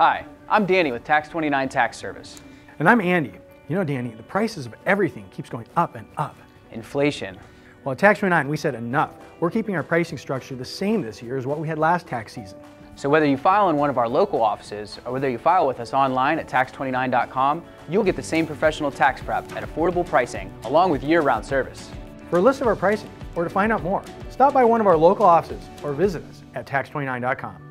Hi, I'm Danny with Tax29 Tax Service. And I'm Andy. You know, Danny, the prices of everything keeps going up and up. Inflation. Well, at Tax29, we said enough. We're keeping our pricing structure the same this year as what we had last tax season. So whether you file in one of our local offices or whether you file with us online at tax29.com, you'll get the same professional tax prep at affordable pricing along with year-round service. For a list of our pricing or to find out more, stop by one of our local offices or visit us at tax29.com.